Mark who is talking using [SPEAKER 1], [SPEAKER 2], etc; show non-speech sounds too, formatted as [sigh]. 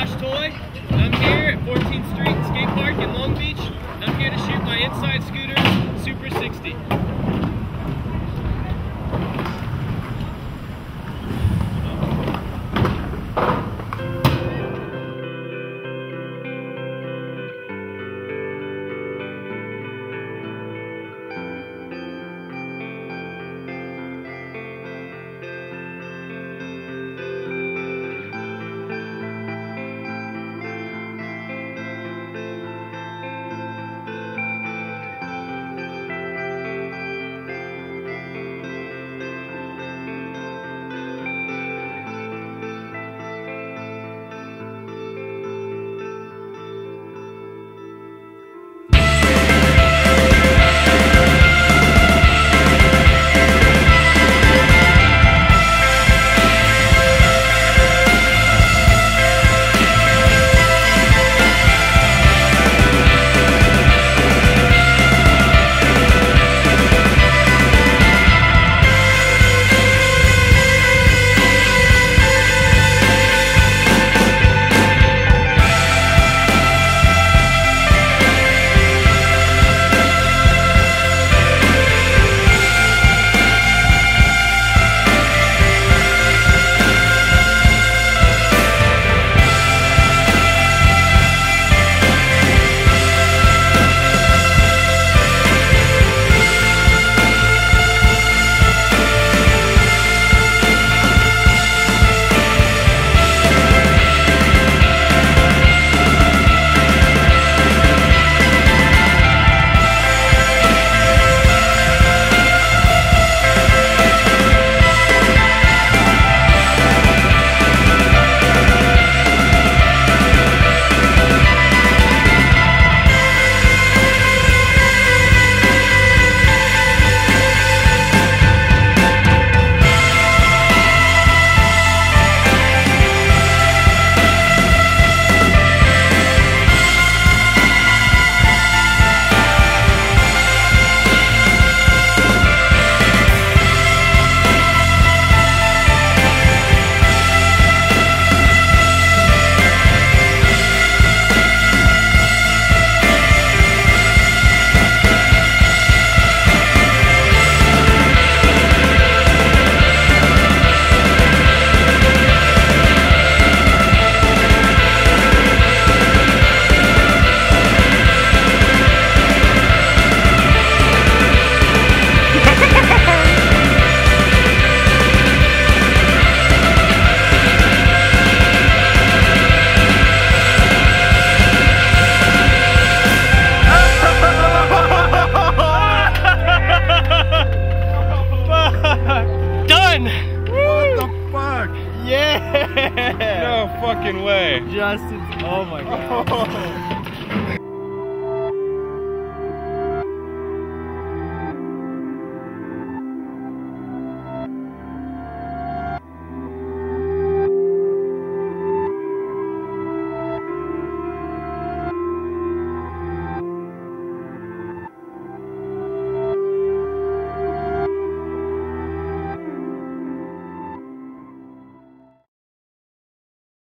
[SPEAKER 1] Josh Toy. way. Justin, oh my god. [laughs]